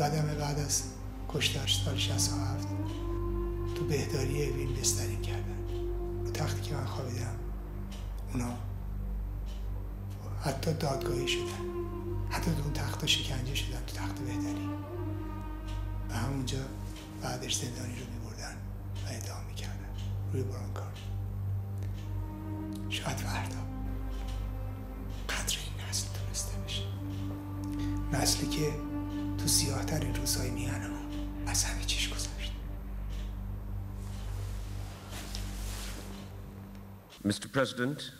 یادم بعد از کشتار سال 67 تو بهداری اوین بسترین کردن. رو تختی که من خوابیدم اونا حتی دادگاهی شدن. حتی تو اون تخت شکنجه شدن تو تخت بهداری. و همونجا بعدش زندانی رو میبردن و ادام می‌کردن. روی برانکار شاید فردا قدر این نسل تونسته بشه. نسلی که تو سیاه ترین روزهای میانمون از همه چیش گذاشت Mr. President,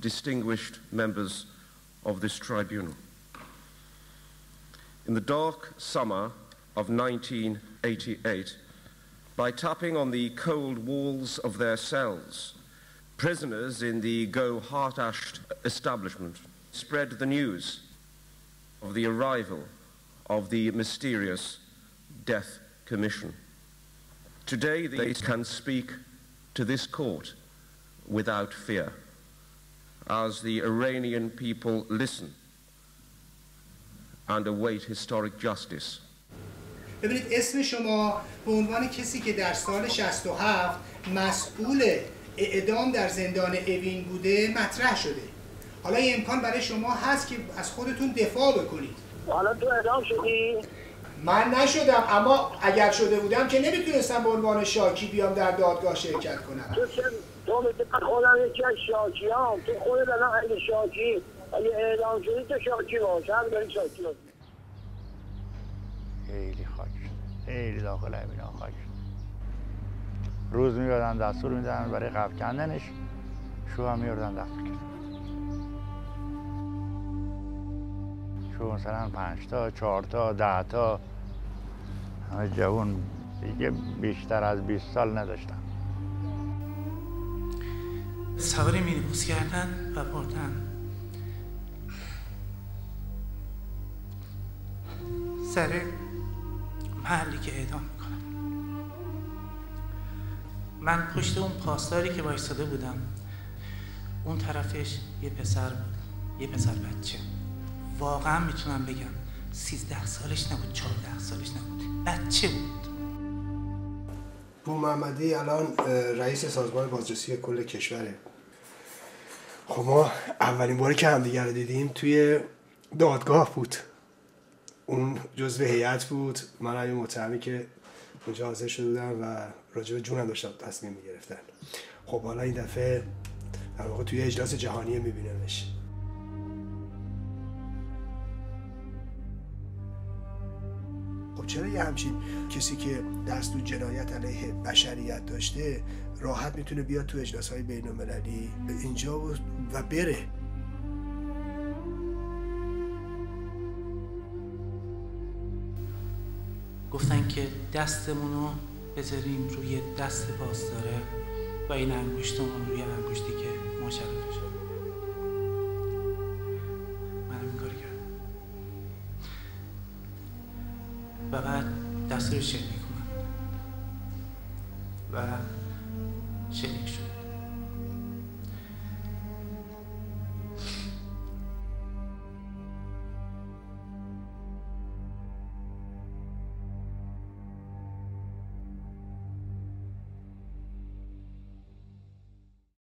distinguished members of this tribunal. In the dark summer of 1988, by tapping on the cold walls of their cells, prisoners in the Go Hartasht establishment spread the news of the arrival of the mysterious Death Commission. Today they can speak to this court without fear as the Iranian people listen and await historic justice. ببینید اسم شما به عنوان کسی که در سال 67 مسئول اعدام در زندان اوین بوده مطرح شده حالا این امکان برای شما هست که از خودتون دفاع بکنید حالا تو اعدام شدی؟ من نشدم اما اگر شده بودم که نمی‌تونستم به عنوان شاکی بیام در دادگاه شرکت کنم. تو چه تو میگی من خودم یکی از شاکی هم تو خودت الان اگه شاکی. اگه اعدام شدی تو شاکی باش. هم داری شاکی باش. خیلی خاک شده. خیلی داخل همین خاک شده. روز میادن دستور میدن برای قبل کندنش. شو هم میاردن دست می‌کردن شو مثلا پنج تا چهار تا ده تا همه جوون دیگه بیشتر از 20 سال نداشتن. سواری مینیبوس کردن و بردن. سر محلی که اعدام می‌کنن من پشت اون پاسداری که وایستاده بودم. اون طرفش یه پسر بود. یه پسر بچه. واقعا می‌تونم بگم سیزده سالش نبود چهارده سالش نبود. بچه بود. بو محمدی الان رئیس سازمان بازرسی کل کشوره. خب ما اولین باری که همدیگه رو دیدیم توی دادگاه بود. اون جزو هیئت بود. من همین متهمی که اونجا حاضر شده بودم و راجع به جونم داشتم تصمیم می‌گرفتن خب حالا این دفعه در واقع توی اجلاس جهانی میبینمش. چرا یه همچین کسی که دست تو جنایت علیه بشریت داشته راحت می‌تونه بیاد تو اجلاس های بین المللی اینجا و, بره؟ گفتن که دستمون رو بذاریم روی دست پاسداره و این انگشتمون روی انگشتی که مشرف و بعد رو شلیک اومد و شلیک شد